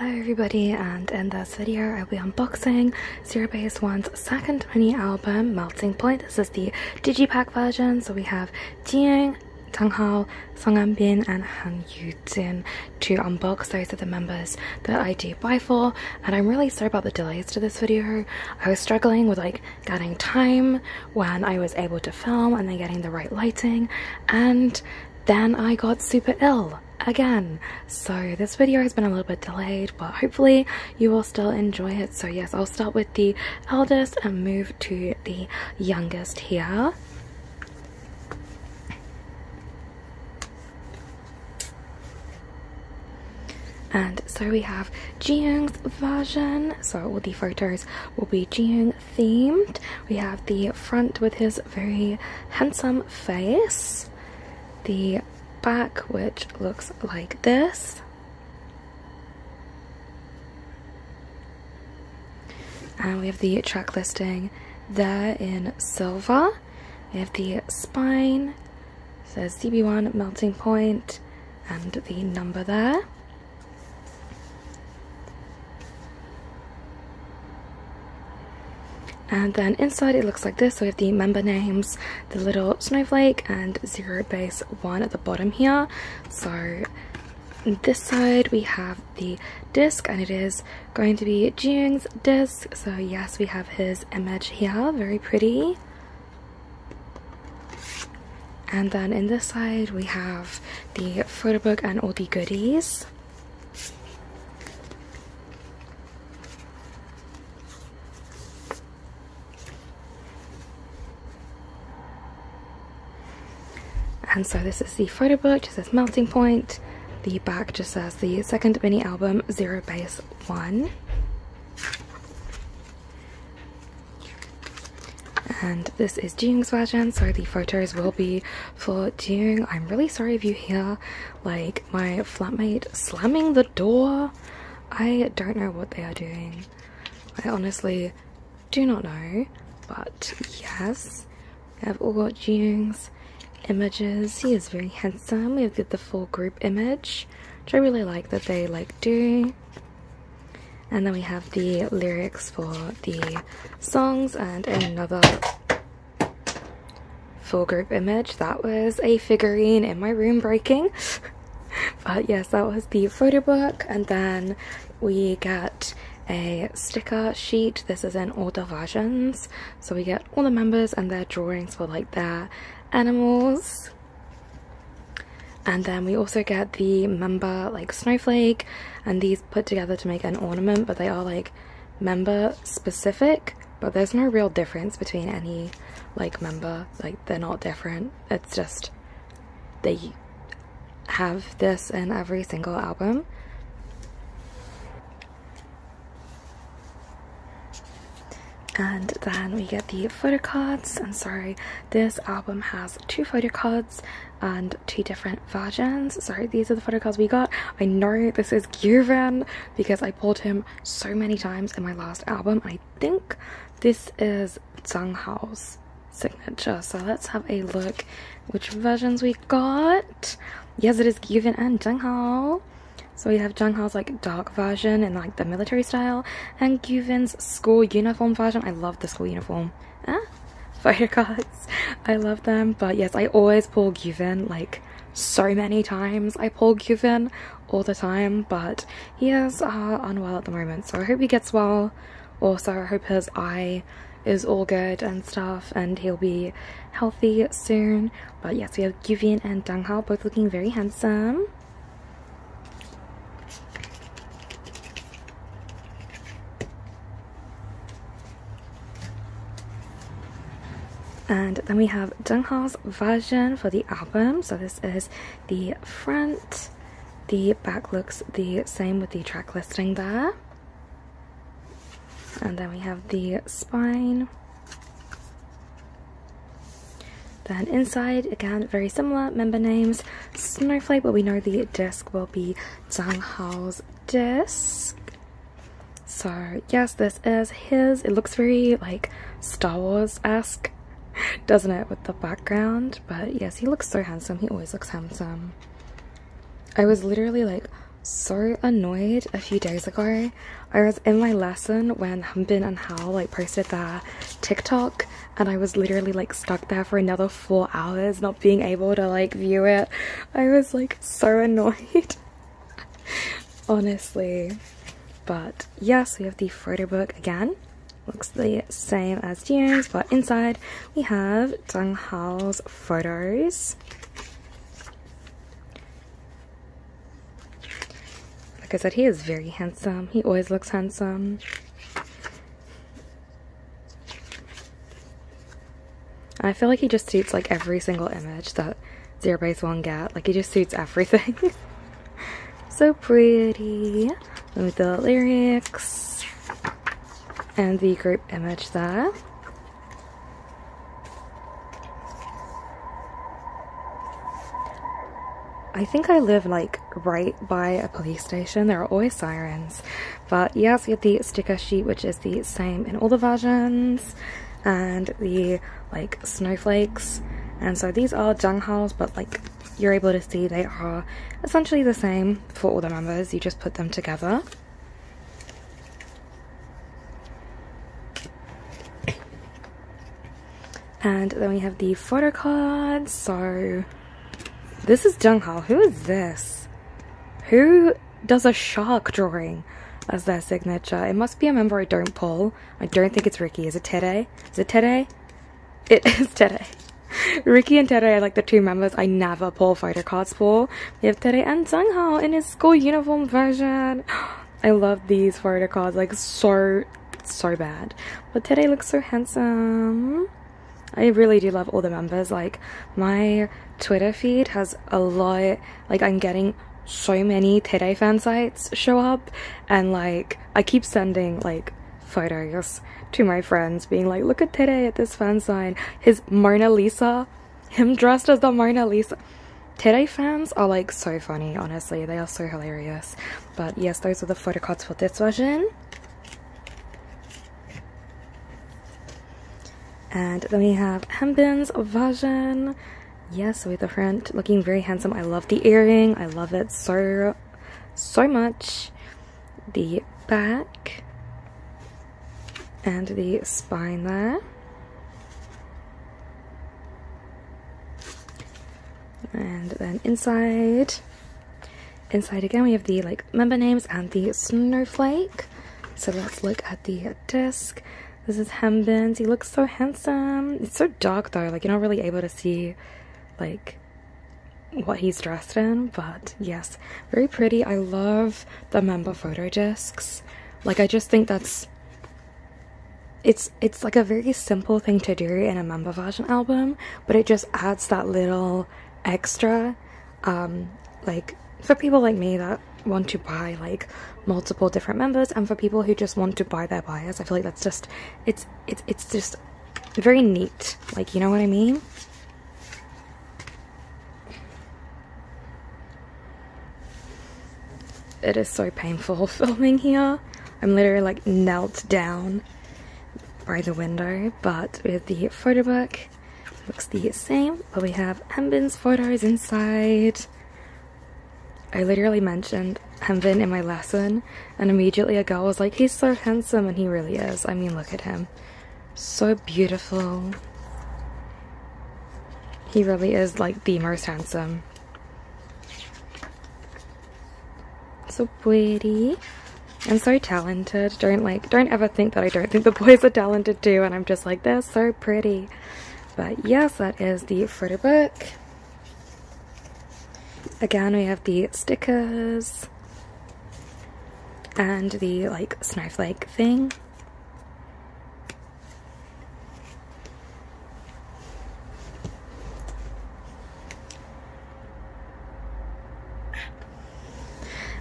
Hello everybody and in this video I'll be unboxing Zero Base One's second mini album Melting Point. This is the digipack version so we have Jiwoong, Donghao, Sung Hanbin and Han Yujin to unbox. Those are the members that I do buy for and I'm really sorry about the delays to this video. I was struggling with like getting time when I was able to film and then getting the right lighting and then I got super ill again. So this video has been a little bit delayed but hopefully you will still enjoy it. So yes i'll start with the eldest and move to the youngest here. And so we have Jiwoong's version. So all the photos will be Jiwoong themed. We have the front with his very handsome face. The back which looks like this. And we have the track listing there in silver. We have the spine says ZB1 melting point and the number there and then inside it looks like this. So we have the member names the little snowflake and zero base one at the bottom here. So this side we have the disc and it is going to be Jiwoong's disc. So yes we have his image here very pretty. And then in this side we have the photo book and all the goodies and so this is the photo book just says melting point. The back just says the second mini album zero base one. And this is Jiwoong's version so the photos will be for Jiwoong. I'm really sorry if you hear like my flatmate slamming the door. I don't know what they are doing. I honestly do not know but yes we have all got Jiwoong's images. He is very handsome. We have the full group image, which I really like that they like do. And then we have the lyrics for the songs and another full group image. That was a figurine in my room breaking. but yes, that was the photo book. And then we get a sticker sheet. This is in all the versions. So we get all the members and their drawings for like their animals. And then we also get the member like snowflake and these put together to make an ornament but they are like member specific but there's no real difference between any like member. Like they're not different. It's just they have this in every single album and then we get the photo cards. And sorry this album has two photo cards and two different versions. Sorry these are the photo cards we got. I know this is Gyuvin because i pulled him so many times in my last album. I think this is Zhang Hao's signature. So let's have a look which versions we got. Yes it is Gyuvin and Zhang Hao so we have Zhang Hao's like dark version in like the military style and Gyuvin's school uniform version. I love the school uniform. Ah, photo cards. I love them. But yes, I always pull Gyuvin like so many times. I pull Gyuvin all the time, but he is uh, unwell at the moment. So I hope he gets well. Also, I hope his eye is all good and stuff and he'll be healthy soon. But yes, we have Gyuvin and Zhang Hao both looking very handsome. And then we have Zhang Hao's version for the album. So this is the front. The back looks the same with the track listing there. And then we have the spine. Then inside again very similar member names. Snowflake but we know the disc will be Zhang Hao's disc. So yes this is his. It looks very like Star Wars-esque doesn't it, with the background? But yes, he looks so handsome. He always looks handsome. I was literally like so annoyed a few days ago. I was in my lesson when Hanbin and Hao like posted their TikTok and I was literally like stuck there for another four hours not being able to like view it. I was like so annoyed. Honestly. But yes, we have the photo book again. Looks the same as Jiwoong's, but inside we have Zhang Hao's photos. Like I said, he is very handsome. He always looks handsome. I feel like he just suits like every single image that Zero Base One get. Like he just suits everything. so pretty. With the lyrics and the group image there. I think I live like right by a police station. There are always sirens. But yes, we have the sticker sheet, which is the same in all the versions. And the like snowflakes. And so these are Zhang Hao's, but like you're able to see they are essentially the same for all the members. You just put them together. And then we have the photo cards. So this is Zhang Hao. Who is this? Who does a shark drawing as their signature? It must be a member I don't pull. I don't think it's Ricky. Is it Taerae? Is it Taerae? It is Taerae. Ricky and Taerae are like the two members I never pull photo cards for. We have Taerae and Zhang Hao in his school uniform version. I love these photo cards like so, so bad. But Taerae looks so handsome. I really do love all the members. Like, my Twitter feed has a lot, like, I'm getting so many Taerae fan sites show up, and like, I keep sending like photos to my friends, being like, look at Taerae at this fan sign. His Mona Lisa, him dressed as the Mona Lisa. Taerae fans are like so funny, honestly. They are so hilarious. But yes, those are the photo cards for this version. And then we have Hanbin's version. Yes, with the front looking very handsome. I love the earring. I love it so, so much. The back and the spine there. And then inside, inside again we have the like member names and the snowflake. So let's look at the disc. This is Hanbin's. He looks so handsome. It's so dark though, like you're not really able to see like what he's dressed in, but yes, very pretty. I love the member photo discs. Like I just think that's it's it's like a very simple thing to do in a member version album, but it just adds that little extra um like for people like me that want to buy like multiple different members and for people who just want to buy their buyers i feel like that's just it's it's it's just very neat. Like you know what i mean? It is so painful filming here. I'm literally like knelt down by the window but with the photo book looks the same but we have Hanbin's photos inside I literally mentioned Hanbin in my lesson, and immediately a girl was like, he's so handsome, and he really is. I mean, look at him. So beautiful. He really is like the most handsome. So pretty and so talented. Don't like, don't ever think that I don't think the boys are talented too, and I'm just like, they're so pretty. But yes, that is the photo book. Again, we have the stickers and the like snowflake thing.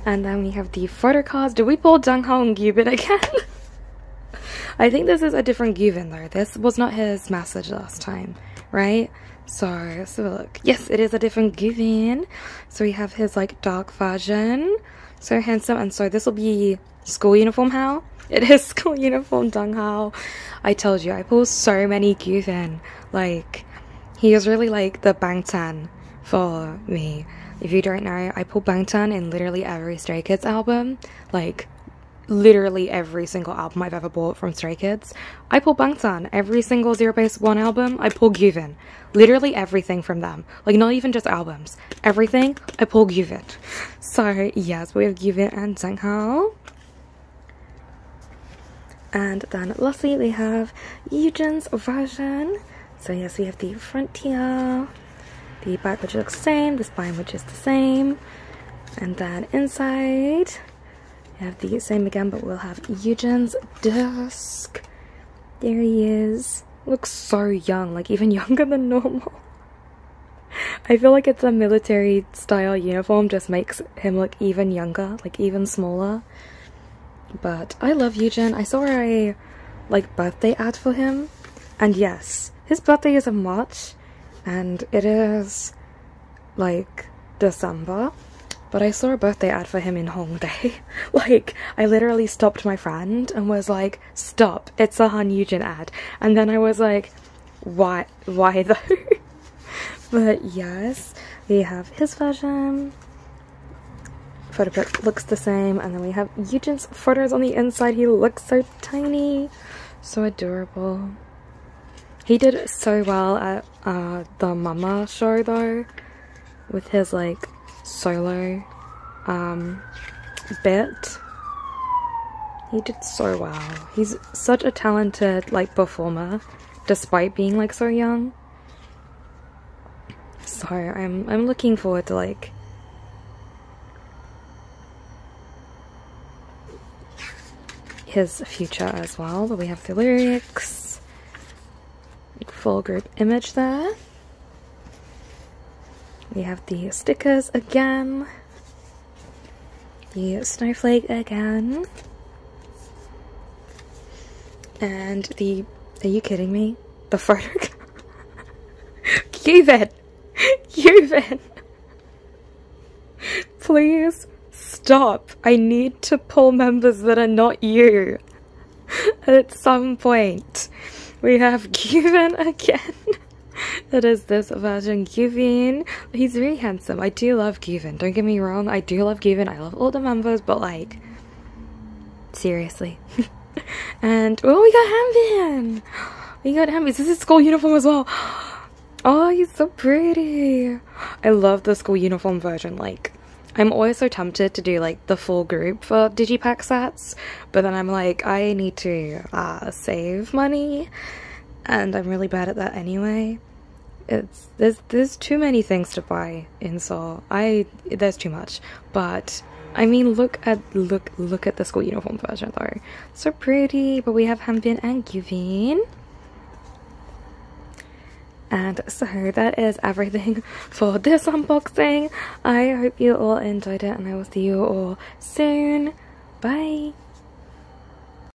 And then we have the photo cards. Did we pull Zhang Hao and Gyuvin again? I think this is a different Gyuvin though. This was not his message last time, right? So a look. Yes, it is a different Gyuvin. So we have his like dark version. So handsome. And so this will be school uniform Hao? It is school uniform Zhang Hao. I told you, I pull so many Gyuvin. Like, he is really like the Bang Chan for me. If you don't know, I pull Bang Chan in literally every Stray Kids album. Like, literally every single album I've ever bought from Stray Kids. I pull Bang Chan. Every single Zero Base 1 album, I pull Gyuvin. Literally everything from them. Like, not even just albums. Everything, I pull Gyuvin. So, yes, we have Gyuvin and Zhang Hao. And then lastly, we have Yujin's version. So, yes, we have the Frontier, the back which looks the same, the spine which is the same. And then inside, have the same again, but we'll have Yujin's desk. There he is. Looks so young, like even younger than normal. I feel like it's a military style uniform just makes him look even younger, like even smaller. But I love Yujin. I saw a like birthday ad for him. And yes, his birthday is in March and it is like December. But I saw a birthday ad for him in Hongdae. like, I literally stopped my friend and was like, stop, it's a Han Yujin ad. And then I was like, why, why though? but yes, we have his version. Photo book looks the same. And then we have Yujin's photos on the inside. He looks so tiny, so adorable. He did so well at uh, the Mama show though, with his like solo um, bit. He did so well. He's such a talented like performer, despite being like so young. So I'm I'm looking forward to like his future as well. But we have the lyrics, full group image there. We have the stickers again. The snowflake again. And the... Are you kidding me? The photo... Gyuvin! Gyuvin! Please stop. I need to pull members that are not you. At some point. We have Gyuvin again. that is this version Gyuvin. He's very handsome. I do love Gyuvin. Don't get me wrong. I do love Gyuvin. I love all the members, but like, seriously. and oh, we got Hanbin. We got Hanbin. This is school uniform as well. Oh, he's so pretty. I love the school uniform version. Like, I'm always so tempted to do like the full group for Digipack sets, but then I'm like, I need to uh, save money, and I'm really bad at that anyway it's there's there's too many things to buy in Seoul. I there's too much, but I mean look at look look at the school uniform version though. So pretty, but we have Hanbin and Gyuvin. And so that is everything for this unboxing. I hope you all enjoyed it and I will see you all soon. Bye!